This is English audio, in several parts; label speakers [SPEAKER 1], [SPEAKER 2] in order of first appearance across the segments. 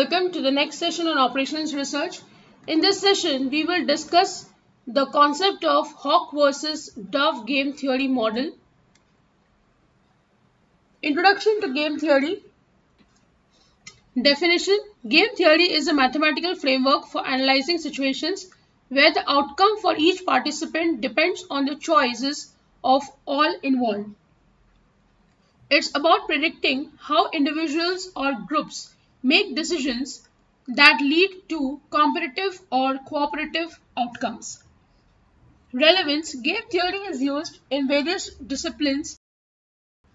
[SPEAKER 1] welcome to the next session on operations research. In this session, we will discuss the concept of hawk versus dove game theory model. Introduction to game theory. Definition Game theory is a mathematical framework for analyzing situations where the outcome for each participant depends on the choices of all involved. It's about predicting how individuals or groups make decisions that lead to competitive or cooperative outcomes. Relevance Game theory is used in various disciplines.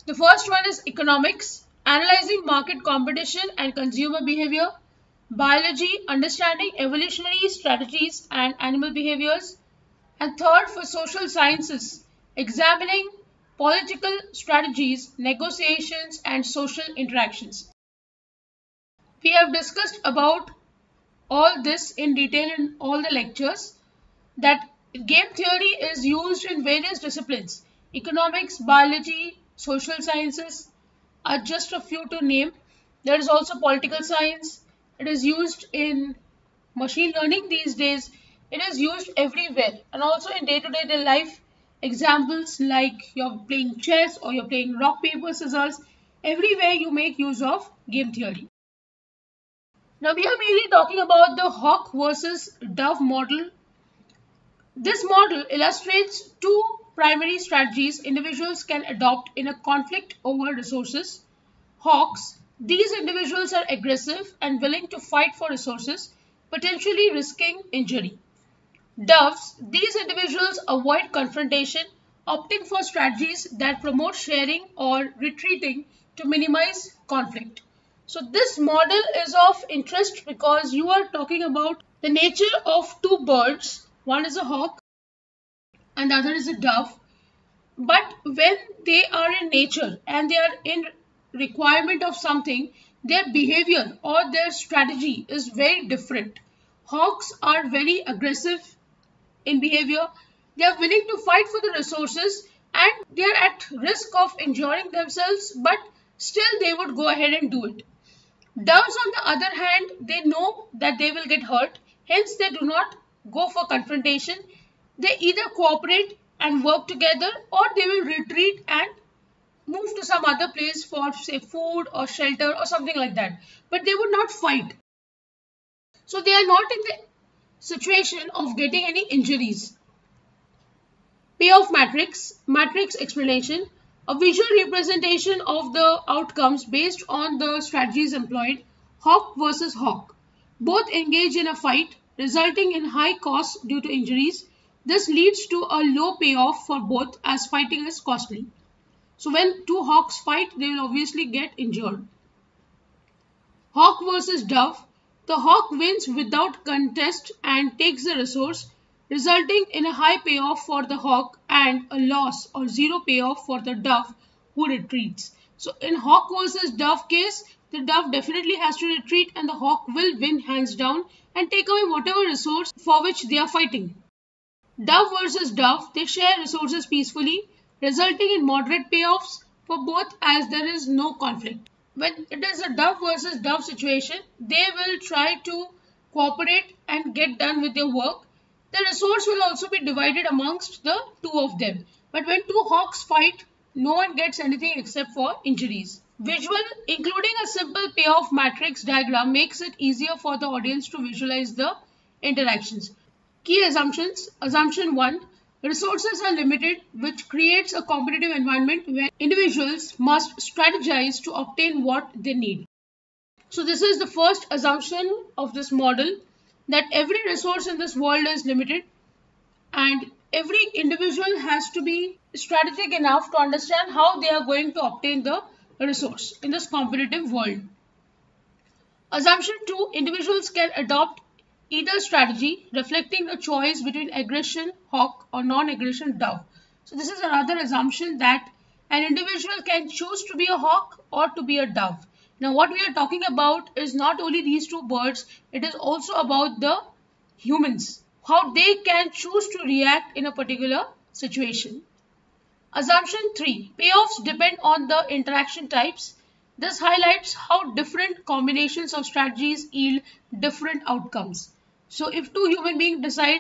[SPEAKER 1] The first one is economics, analyzing market competition and consumer behavior, biology, understanding evolutionary strategies and animal behaviors, and third for social sciences, examining political strategies, negotiations, and social interactions. We have discussed about all this in detail in all the lectures that game theory is used in various disciplines. Economics, biology, social sciences are just a few to name. There is also political science. It is used in machine learning these days. It is used everywhere and also in day-to-day -day life examples like you're playing chess or you're playing rock paper scissors everywhere you make use of game theory now we are mainly talking about the hawk versus dove model. This model illustrates two primary strategies individuals can adopt in a conflict over resources. Hawks, these individuals are aggressive and willing to fight for resources, potentially risking injury. Doves, these individuals avoid confrontation, opting for strategies that promote sharing or retreating to minimize conflict. So this model is of interest because you are talking about the nature of two birds. One is a hawk and the other is a dove. But when they are in nature and they are in requirement of something, their behavior or their strategy is very different. Hawks are very aggressive in behavior. They are willing to fight for the resources and they are at risk of injuring themselves but still they would go ahead and do it. Doves on the other hand, they know that they will get hurt, hence they do not go for confrontation. They either cooperate and work together or they will retreat and move to some other place for say food or shelter or something like that. But they would not fight. So they are not in the situation of getting any injuries. Payoff matrix, matrix explanation. A visual representation of the outcomes based on the strategies employed, hawk versus hawk. Both engage in a fight, resulting in high costs due to injuries. This leads to a low payoff for both as fighting is costly. So when two hawks fight, they will obviously get injured. Hawk versus dove. The hawk wins without contest and takes the resource resulting in a high payoff for the hawk and a loss or zero payoff for the dove who retreats. So in hawk versus dove case, the dove definitely has to retreat and the hawk will win hands down and take away whatever resource for which they are fighting. Dove versus dove, they share resources peacefully, resulting in moderate payoffs for both as there is no conflict. When it is a dove versus dove situation, they will try to cooperate and get done with their work the resource will also be divided amongst the two of them. But when two hawks fight, no one gets anything except for injuries. Visual, including a simple payoff matrix diagram, makes it easier for the audience to visualize the interactions. Key assumptions. Assumption 1. Resources are limited, which creates a competitive environment where individuals must strategize to obtain what they need. So this is the first assumption of this model that every resource in this world is limited and every individual has to be strategic enough to understand how they are going to obtain the resource in this competitive world. Assumption 2 individuals can adopt either strategy reflecting a choice between aggression hawk or non-aggression dove. So this is another assumption that an individual can choose to be a hawk or to be a dove. Now what we are talking about is not only these two birds, it is also about the humans, how they can choose to react in a particular situation. Assumption 3. Payoffs depend on the interaction types. This highlights how different combinations of strategies yield different outcomes. So if two human beings decide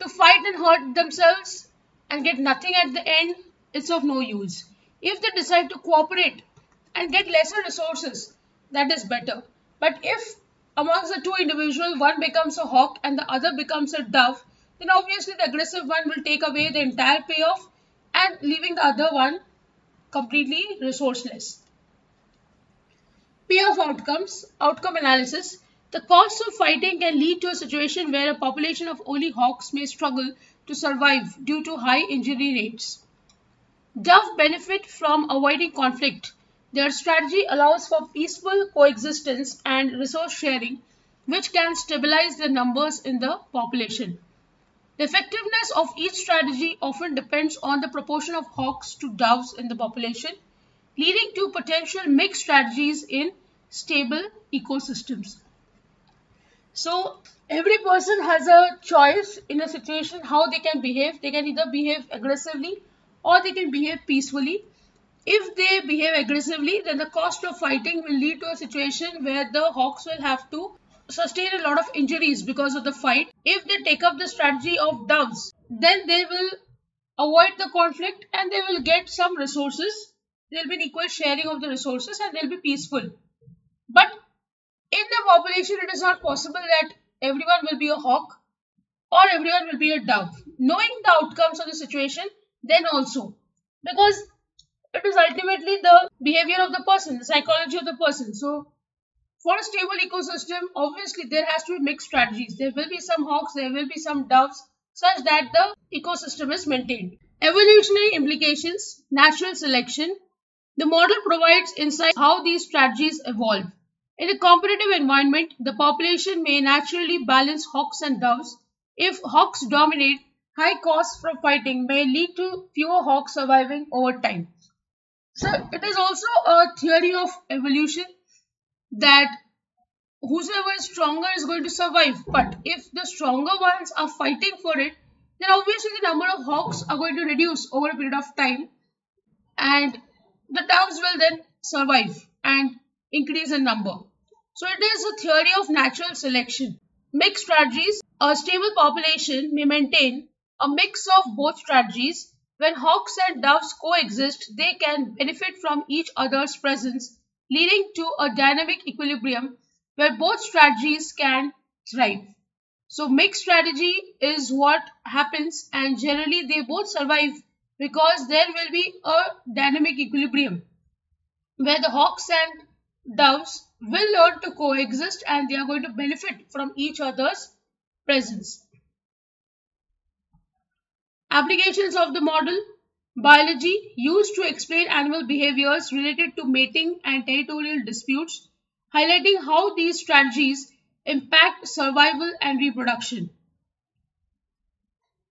[SPEAKER 1] to fight and hurt themselves and get nothing at the end, it's of no use. If they decide to cooperate and get lesser resources, that is better. But if amongst the two individuals, one becomes a hawk and the other becomes a dove, then obviously the aggressive one will take away the entire payoff and leaving the other one completely resourceless. Payoff outcomes, outcome analysis. The cost of fighting can lead to a situation where a population of only hawks may struggle to survive due to high injury rates. Dove benefit from avoiding conflict their strategy allows for peaceful coexistence and resource sharing, which can stabilize the numbers in the population. The effectiveness of each strategy often depends on the proportion of hawks to doves in the population, leading to potential mixed strategies in stable ecosystems. So every person has a choice in a situation how they can behave. They can either behave aggressively or they can behave peacefully. If they behave aggressively, then the cost of fighting will lead to a situation where the hawks will have to sustain a lot of injuries because of the fight. If they take up the strategy of doves, then they will avoid the conflict and they will get some resources. There will be an equal sharing of the resources and they'll be peaceful. But in the population, it is not possible that everyone will be a hawk or everyone will be a dove. Knowing the outcomes of the situation, then also. Because it is ultimately the behavior of the person, the psychology of the person. So, for a stable ecosystem, obviously there has to be mixed strategies. There will be some hawks, there will be some doves, such that the ecosystem is maintained. Evolutionary implications, natural selection. The model provides insight how these strategies evolve. In a competitive environment, the population may naturally balance hawks and doves. If hawks dominate, high costs from fighting may lead to fewer hawks surviving over time. So it is also a theory of evolution that whosoever is stronger is going to survive. But if the stronger ones are fighting for it, then obviously the number of hawks are going to reduce over a period of time and the doves will then survive and increase in number. So it is a theory of natural selection. Mixed strategies, a stable population may maintain a mix of both strategies when hawks and doves coexist, they can benefit from each other's presence, leading to a dynamic equilibrium where both strategies can thrive. So mixed strategy is what happens and generally they both survive because there will be a dynamic equilibrium where the hawks and doves will learn to coexist and they are going to benefit from each other's presence. Applications of the model Biology used to explain animal behaviors related to mating and territorial disputes, highlighting how these strategies impact survival and reproduction.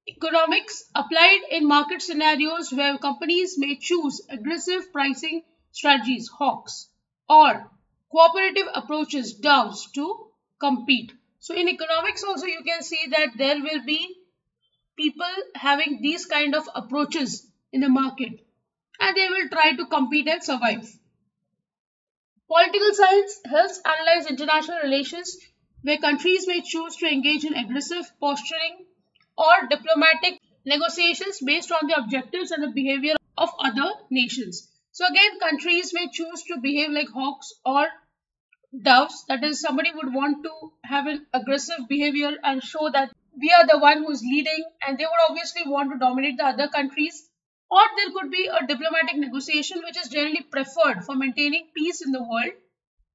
[SPEAKER 1] Economics applied in market scenarios where companies may choose aggressive pricing strategies, hawks, or cooperative approaches, doves, to compete. So in economics also you can see that there will be people having these kind of approaches in the market and they will try to compete and survive. Political science helps analyze international relations where countries may choose to engage in aggressive posturing or diplomatic negotiations based on the objectives and the behavior of other nations. So again, countries may choose to behave like hawks or doves. That is, somebody would want to have an aggressive behavior and show that we are the one who's leading and they would obviously want to dominate the other countries or there could be a diplomatic negotiation which is generally preferred for maintaining peace in the world.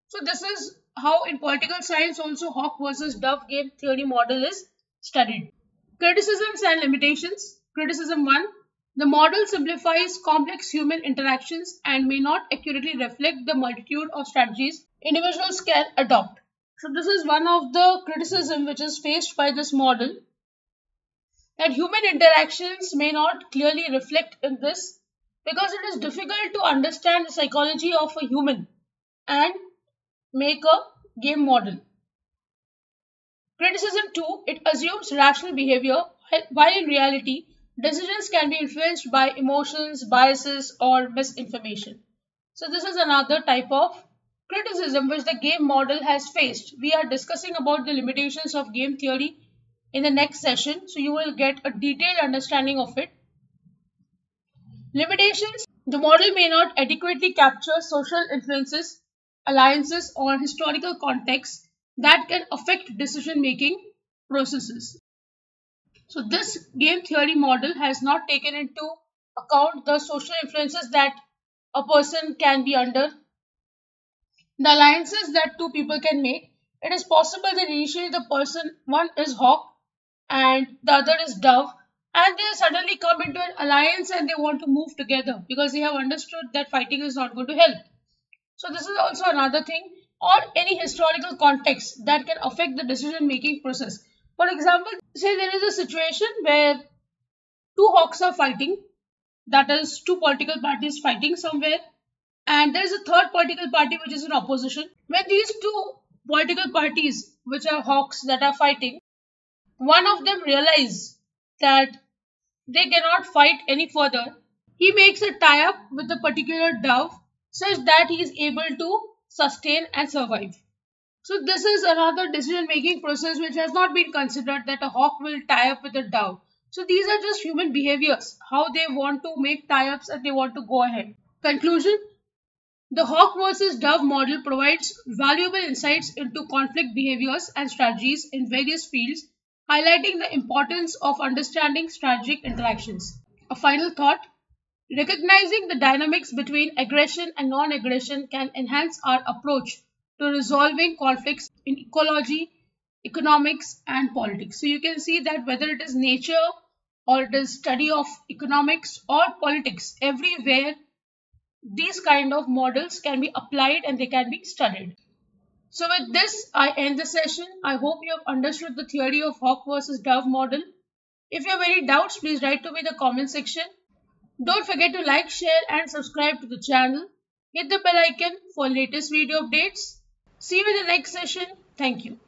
[SPEAKER 1] So this is how in political science also hawk versus dove game theory model is studied. Criticisms and limitations. Criticism 1 the model simplifies complex human interactions and may not accurately reflect the multitude of strategies individuals can adopt so this is one of the criticism which is faced by this model that human interactions may not clearly reflect in this because it is difficult to understand the psychology of a human and make a game model. Criticism 2 it assumes rational behavior while in reality decisions can be influenced by emotions, biases or misinformation. So this is another type of criticism which the game model has faced. We are discussing about the limitations of game theory in the next session. So you will get a detailed understanding of it. Limitations. The model may not adequately capture social influences, alliances or historical contexts that can affect decision making processes. So this game theory model has not taken into account the social influences that a person can be under, the alliances that two people can make. It is possible that initially the person, one is hawk and the other is dove and they suddenly come into an alliance and they want to move together because they have understood that fighting is not going to help. So this is also another thing or any historical context that can affect the decision making process. For example, say there is a situation where two hawks are fighting, that is two political parties fighting somewhere and there is a third political party which is in opposition. When these two political parties which are hawks that are fighting, one of them realize that they cannot fight any further. He makes a tie-up with a particular dove such that he is able to sustain and survive. So this is another decision making process which has not been considered that a hawk will tie up with a dove. So these are just human behaviors, how they want to make tie-ups and they want to go ahead. Conclusion The hawk versus dove model provides valuable insights into conflict behaviors and strategies in various fields highlighting the importance of understanding strategic interactions. A final thought recognizing the dynamics between aggression and non aggression can enhance our approach to resolving conflicts in ecology, economics, and politics. So you can see that whether it is nature or it is study of economics or politics, everywhere these kind of models can be applied and they can be studied. So with this, I end the session. I hope you have understood the theory of Hawk versus Dove model. If you have any doubts, please write to me in the comment section. Don't forget to like, share and subscribe to the channel. Hit the bell icon for latest video updates. See you in the next session. Thank you.